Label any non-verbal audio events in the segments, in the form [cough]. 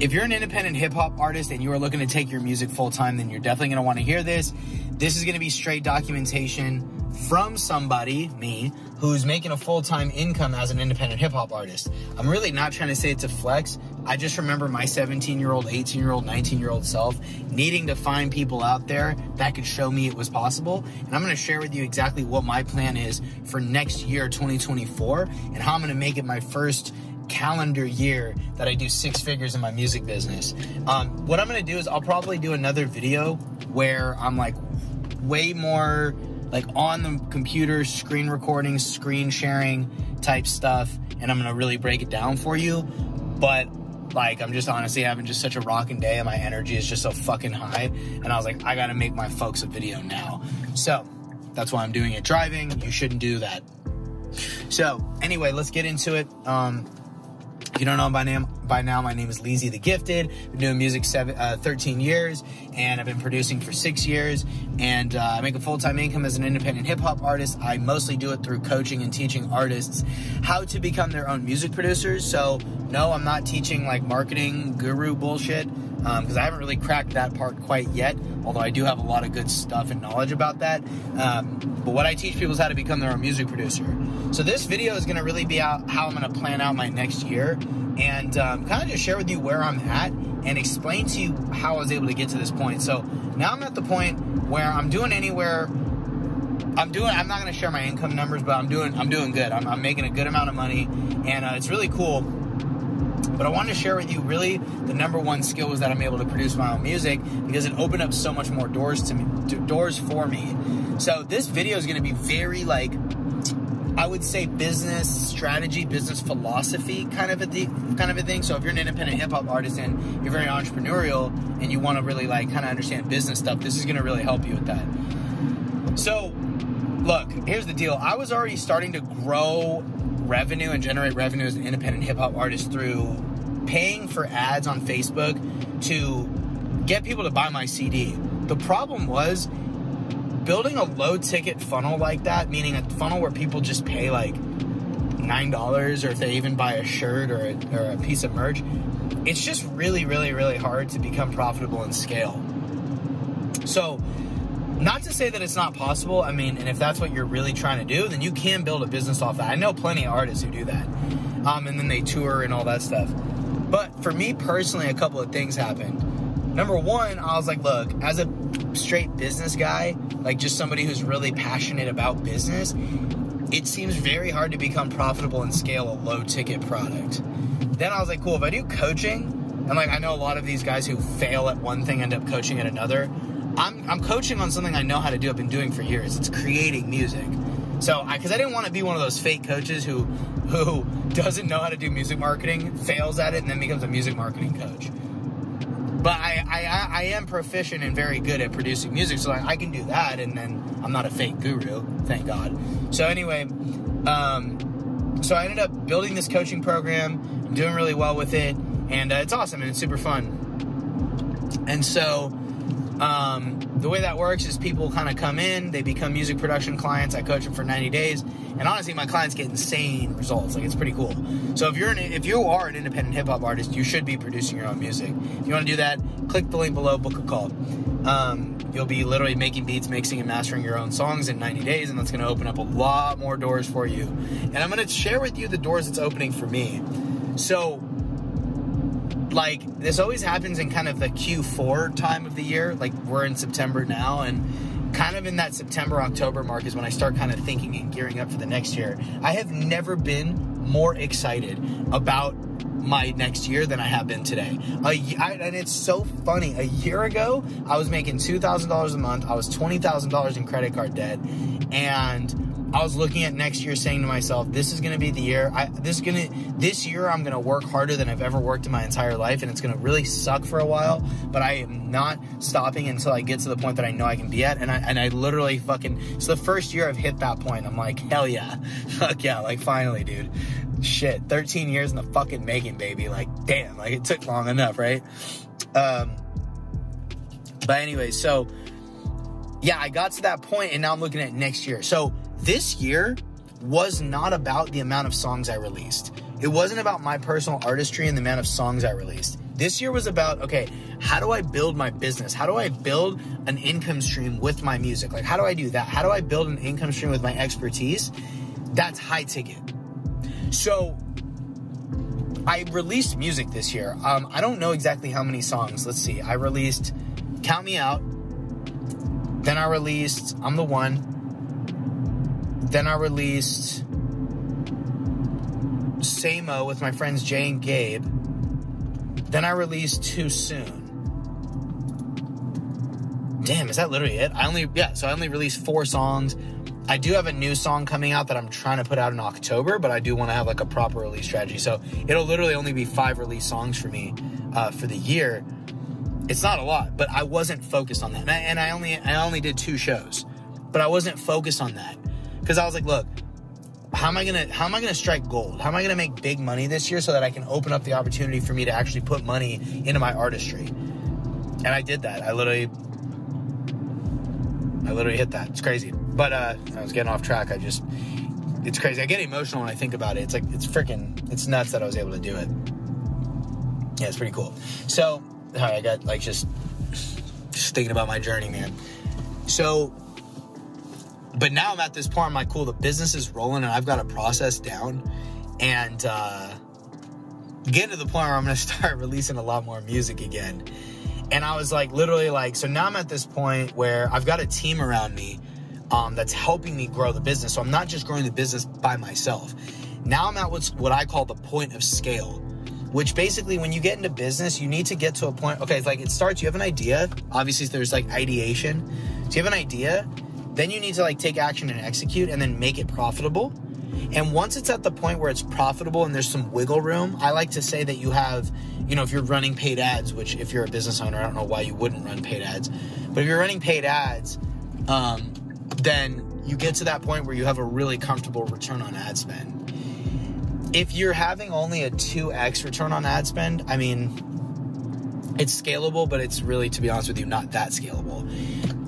if you're an independent hip hop artist and you are looking to take your music full time, then you're definitely going to want to hear this. This is going to be straight documentation from somebody, me, who's making a full time income as an independent hip hop artist. I'm really not trying to say it's a flex. I just remember my 17 year old, 18 year old, 19 year old self needing to find people out there that could show me it was possible. And I'm going to share with you exactly what my plan is for next year, 2024, and how I'm going to make it my first calendar year that I do six figures in my music business. Um, what I'm gonna do is I'll probably do another video where I'm like way more like on the computer, screen recording, screen sharing type stuff, and I'm gonna really break it down for you. But like I'm just honestly having just such a rocking day and my energy is just so fucking high. And I was like, I gotta make my folks a video now. So that's why I'm doing it driving. You shouldn't do that. So anyway, let's get into it. Um, you don't know by name by now, my name is Leezy the Gifted. I've been doing music seven, uh, 13 years, and I've been producing for six years. And uh, I make a full time income as an independent hip hop artist. I mostly do it through coaching and teaching artists how to become their own music producers. So no, I'm not teaching like marketing guru bullshit because um, I haven't really cracked that part quite yet. Although I do have a lot of good stuff and knowledge about that. Um, but what I teach people is how to become their own music producer. So this video is going to really be out how I'm going to plan out my next year and um, kind of just share with you where I'm at and explain to you how I was able to get to this point. So now I'm at the point where I'm doing anywhere. I'm doing. I'm not going to share my income numbers, but I'm doing. I'm doing good. I'm, I'm making a good amount of money, and uh, it's really cool but I wanted to share with you really the number one skill was that I'm able to produce my own music because it opened up so much more doors to me, doors for me. So this video is going to be very like I would say business strategy, business philosophy kind of a th- kind of a thing. So if you're an independent hip hop artist and you're very entrepreneurial and you want to really like kind of understand business stuff, this is going to really help you with that. So look, here's the deal. I was already starting to grow revenue and generate revenue as an independent hip hop artist through paying for ads on Facebook to get people to buy my CD. The problem was building a low ticket funnel like that, meaning a funnel where people just pay like $9 or if they even buy a shirt or a, or a piece of merch, it's just really, really, really hard to become profitable and scale. So, not to say that it's not possible. I mean, and if that's what you're really trying to do, then you can build a business off that. I know plenty of artists who do that. Um, and then they tour and all that stuff. But for me personally, a couple of things happened. Number one, I was like, look, as a straight business guy, like just somebody who's really passionate about business, it seems very hard to become profitable and scale a low ticket product. Then I was like, cool, if I do coaching, and like I know a lot of these guys who fail at one thing end up coaching at another. I'm, I'm coaching on something I know how to do. I've been doing for years. It's creating music. So, I because I, I, didn't want to be one of those fake coaches who [laughs] who doesn't know how to do music marketing, fails at it, and then becomes a music marketing coach. But I, I, I am proficient and very good at producing music, so I, I can do that, and then I'm not a fake guru, thank God. So anyway, um, so I ended up building this coaching program. Doing really well with it, and uh, it's awesome and it's super fun. And so um, the way that works is people kind of come in, they become music production clients. I coach them for 90 days, and honestly, my clients get insane results. Like it's pretty cool. So if you're an, if you are an independent hip hop artist, you should be producing your own music. If you want to do that, click the link below, book a call. Um, you'll be literally making beats, mixing, and mastering your own songs in 90 days, and that's going to open up a lot more doors for you. And I'm going to share with you the doors it's opening for me. So like this always happens in kind of the Q4 time of the year. Like we're in September now, and kind of in that September October mark is when I start kind of thinking and gearing up for the next year. I have never been more excited about my next year than I have been today. and it's so funny. A year ago, I was making two thousand dollars a month. I was twenty thousand dollars in credit card debt, and I was looking at next year saying to myself, this is going to be the year. I, this is going to this year I'm going to work harder than I've ever worked in my entire life and it's going to really suck for a while, but I am not stopping until I get to the point that I know I can be at and I and I literally fucking it's the first year I've hit that point. I'm like, hell yeah. [laughs] Fuck yeah, like finally, dude. Shit, 13 years in the fucking making, baby. Like, damn, like it took long enough, right? Um but anyway, so yeah, I got to that point and now I'm looking at next year. So this year was not about the amount of songs I released. It wasn't about my personal artistry and the amount of songs I released. This year was about, okay, how do I build my business? How do I build an income stream with my music? Like, how do I do that? How do I build an income stream with my expertise? That's high ticket. So, I released music this year. Um, I don't know exactly how many songs. Let's see. I released Count Me Out. Then I released I'm the One. Then I released Samo with my friends Jay and Gabe. Then I released Too Soon. Damn, is that literally it? I only, yeah, so I only released four songs. I do have a new song coming out that I'm trying to put out in October, but I do want to have like a proper release strategy. So it'll literally only be five release songs for me uh, for the year. It's not a lot, but I wasn't focused on that, and I, and I only I only did two shows, but I wasn't focused on that because I was like, look, how am I gonna how am I gonna strike gold? How am I gonna make big money this year so that I can open up the opportunity for me to actually put money into my artistry? And I did that. I literally I literally hit that. It's crazy. But uh I was getting off track. I just it's crazy. I get emotional when I think about it. It's like it's freaking it's nuts that I was able to do it. Yeah, it's pretty cool. So I got like just just thinking about my journey, man. So but now I'm at this point, I'm like, cool, the business is rolling and I've got a process down. And uh, getting to the point where I'm going [laughs] to start releasing a lot more music again. And I was like, literally, like, so now I'm at this point where I've got a team around me um, that's helping me grow the business. So I'm not just growing the business by myself. Now I'm at what's what I call the point of scale, which basically when you get into business, you need to get to a point. Okay, it's like it starts, you have an idea. Obviously, there's like ideation. So you have an idea, then you need to like take action and execute and then make it profitable. And once it's at the point where it's profitable and there's some wiggle room, I like to say that you have, you know, if you're running paid ads, which if you're a business owner, I don't know why you wouldn't run paid ads, but if you're running paid ads, um, then you get to that point where you have a really comfortable return on ad spend. If you're having only a 2x return on ad spend, I mean, it's scalable, but it's really, to be honest with you, not that scalable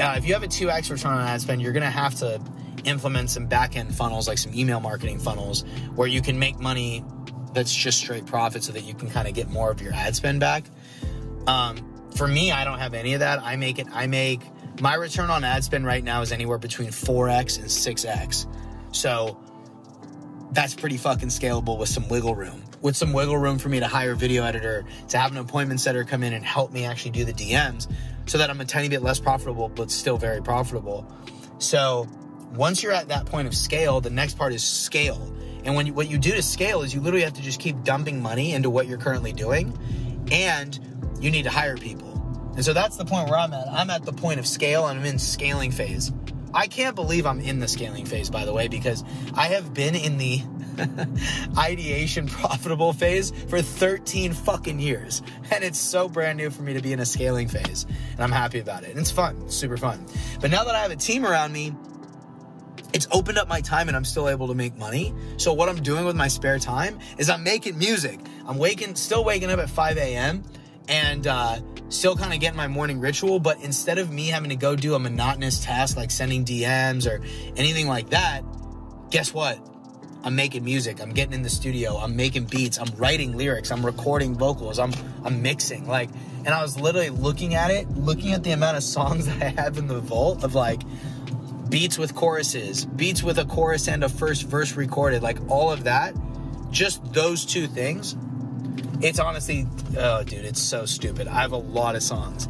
uh, if you have a 2x return on ad spend, you're going to have to implement some back end funnels, like some email marketing funnels, where you can make money that's just straight profit so that you can kind of get more of your ad spend back. Um, for me, I don't have any of that. I make it, I make my return on ad spend right now is anywhere between 4x and 6x. So that's pretty fucking scalable with some wiggle room. With some wiggle room for me to hire a video editor, to have an appointment setter come in and help me actually do the DMs so that I'm a tiny bit less profitable, but still very profitable. So once you're at that point of scale, the next part is scale. And when you, what you do to scale is you literally have to just keep dumping money into what you're currently doing, and you need to hire people. And so that's the point where I'm at. I'm at the point of scale and I'm in scaling phase. I can't believe I'm in the scaling phase, by the way, because I have been in the [laughs] ideation profitable phase for 13 fucking years. And it's so brand new for me to be in a scaling phase. And I'm happy about it. And it's fun, super fun. But now that I have a team around me, it's opened up my time and I'm still able to make money. So what I'm doing with my spare time is I'm making music. I'm waking, still waking up at 5 a.m. and uh, still kind of getting my morning ritual. But instead of me having to go do a monotonous task like sending DMs or anything like that, guess what? I'm making music. I'm getting in the studio. I'm making beats. I'm writing lyrics. I'm recording vocals. I'm I'm mixing. Like, and I was literally looking at it, looking at the amount of songs [laughs] that I have in the vault of like beats with choruses, beats with a chorus and a first verse recorded, like all of that. Just those two things. It's honestly, oh, dude, it's so stupid. I have a lot of songs,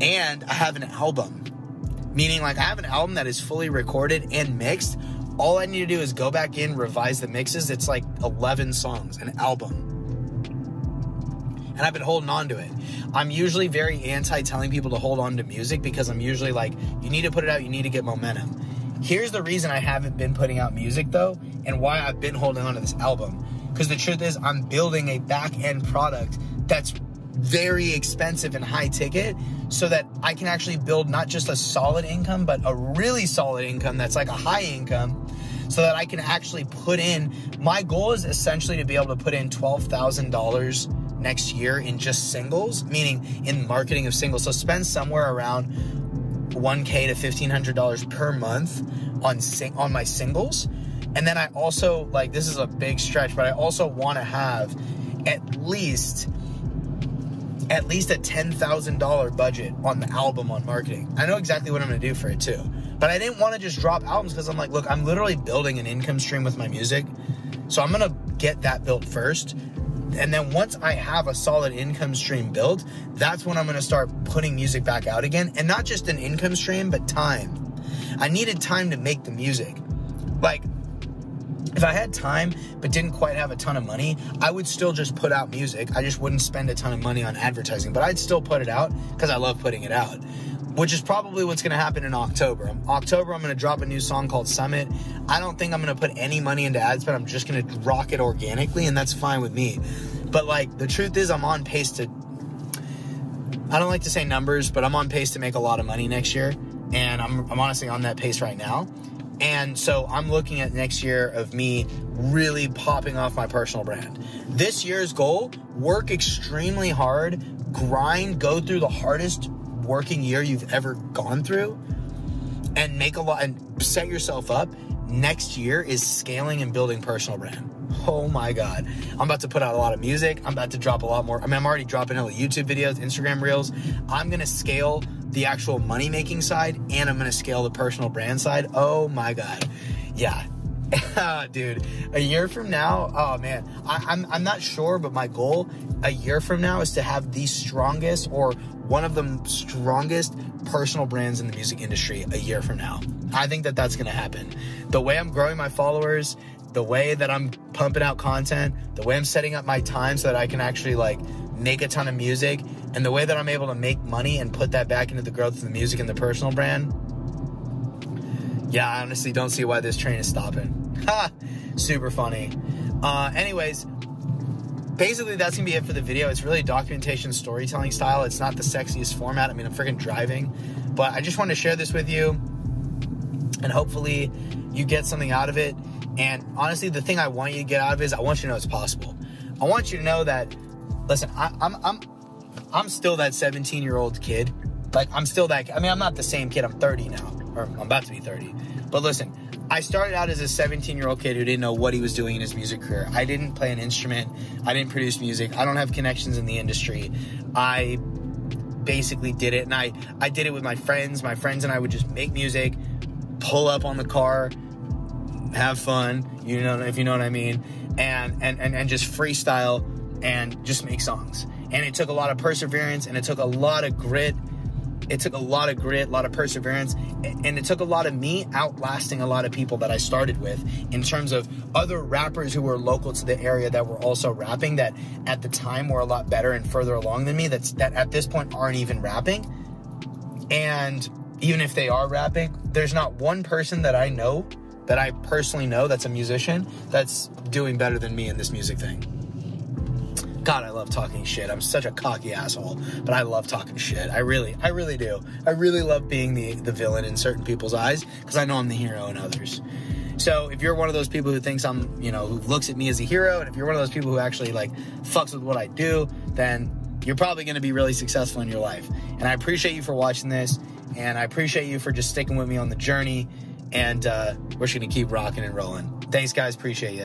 and I have an album, meaning like I have an album that is fully recorded and mixed all I need to do is go back in, revise the mixes. It's like 11 songs, an album. And I've been holding on to it. I'm usually very anti telling people to hold on to music because I'm usually like, you need to put it out, you need to get momentum. Here's the reason I haven't been putting out music though, and why I've been holding on to this album. Because the truth is, I'm building a back end product that's very expensive and high ticket so that I can actually build not just a solid income, but a really solid income that's like a high income so that I can actually put in. My goal is essentially to be able to put in $12,000 next year in just singles, meaning in marketing of singles. So spend somewhere around 1K to $1,500 per month on, sing- on my singles. And then I also, like, this is a big stretch, but I also want to have at least at least a $10,000 budget on the album on marketing. I know exactly what I'm going to do for it too. But I didn't want to just drop albums because I'm like, look, I'm literally building an income stream with my music. So I'm going to get that built first. And then once I have a solid income stream built, that's when I'm going to start putting music back out again. And not just an income stream, but time. I needed time to make the music. Like, if I had time but didn't quite have a ton of money, I would still just put out music. I just wouldn't spend a ton of money on advertising, but I'd still put it out because I love putting it out. Which is probably what's going to happen in October. October, I'm going to drop a new song called Summit. I don't think I'm going to put any money into ads, but I'm just going to rock it organically, and that's fine with me. But like, the truth is, I'm on pace to. I don't like to say numbers, but I'm on pace to make a lot of money next year, and I'm, I'm honestly on that pace right now. And so I'm looking at next year of me really popping off my personal brand. This year's goal work extremely hard, grind, go through the hardest working year you've ever gone through, and make a lot and set yourself up. Next year is scaling and building personal brand. Oh my God. I'm about to put out a lot of music. I'm about to drop a lot more. I mean, I'm already dropping a YouTube videos, Instagram reels. I'm going to scale the actual money making side and I'm going to scale the personal brand side. Oh my God. Yeah. [laughs] Dude, a year from now, oh man, I, I'm, I'm not sure, but my goal a year from now is to have the strongest or one of the strongest personal brands in the music industry a year from now. I think that that's going to happen. The way I'm growing my followers, the way that I'm pumping out content, the way I'm setting up my time so that I can actually like make a ton of music, and the way that I'm able to make money and put that back into the growth of the music and the personal brand. Yeah, I honestly don't see why this train is stopping. Ha! Super funny. Uh, anyways, basically that's gonna be it for the video. It's really documentation storytelling style. It's not the sexiest format. I mean, I'm freaking driving, but I just want to share this with you, and hopefully you get something out of it. And honestly, the thing I want you to get out of it is I want you to know it's possible. I want you to know that, listen, I, I'm, I'm, I'm still that 17 year old kid. Like, I'm still that, I mean, I'm not the same kid. I'm 30 now, or I'm about to be 30. But listen, I started out as a 17 year old kid who didn't know what he was doing in his music career. I didn't play an instrument, I didn't produce music, I don't have connections in the industry. I basically did it, and I, I did it with my friends. My friends and I would just make music, pull up on the car, have fun, you know, if you know what I mean, and, and, and, and just freestyle and just make songs. And it took a lot of perseverance and it took a lot of grit. It took a lot of grit, a lot of perseverance, and it took a lot of me outlasting a lot of people that I started with in terms of other rappers who were local to the area that were also rapping that at the time were a lot better and further along than me that's that at this point aren't even rapping. And even if they are rapping, there's not one person that I know that I personally know that's a musician that's doing better than me in this music thing. God, I love talking shit. I'm such a cocky asshole, but I love talking shit. I really, I really do. I really love being the, the villain in certain people's eyes because I know I'm the hero in others. So if you're one of those people who thinks I'm, you know, who looks at me as a hero, and if you're one of those people who actually like fucks with what I do, then you're probably going to be really successful in your life. And I appreciate you for watching this, and I appreciate you for just sticking with me on the journey and uh, we're just gonna keep rocking and rolling. Thanks, guys. Appreciate you.